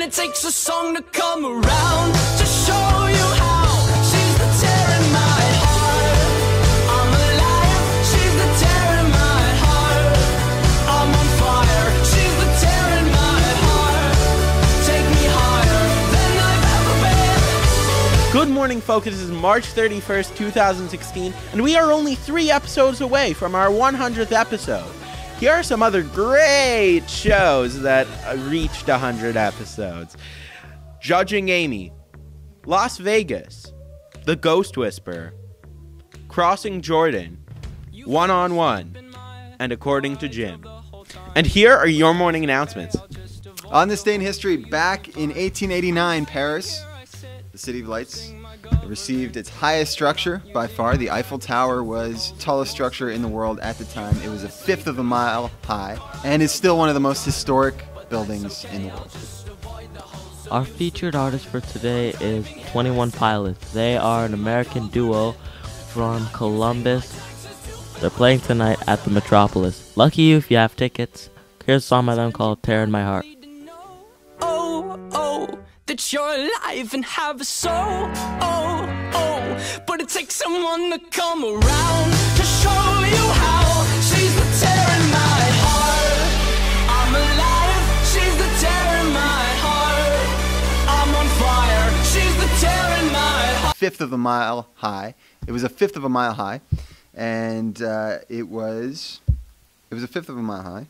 And it takes a song to come around to show you how she's the tear in my heart. I'm alive, she's the tear in my heart. I'm on fire, she's the tear in my heart. Take me higher than I've ever been. Good morning, folks. is March 31st, 2016, and we are only three episodes away from our 100th episode. Here are some other great shows that reached 100 episodes Judging Amy, Las Vegas, The Ghost Whisperer, Crossing Jordan, One on One, and According to Jim. And here are your morning announcements. On this day in history, back in 1889, Paris, the City of Lights, received its highest structure by far. The Eiffel Tower was tallest structure in the world at the time. It was a fifth of a mile high and is still one of the most historic buildings in the world. Our featured artist for today is 21 Pilots. They are an American duo from Columbus. They're playing tonight at the Metropolis. Lucky you if you have tickets. Here's a song by them called Tear in My Heart. That you're alive and have a soul. Oh, oh, but it takes someone to come around to show you how she's the tear in my heart. I'm alive, she's the tear in my heart. I'm on fire, she's the tear in my heart. Fifth of a mile high. It was a fifth of a mile high, and uh, it was it was a fifth of a mile high.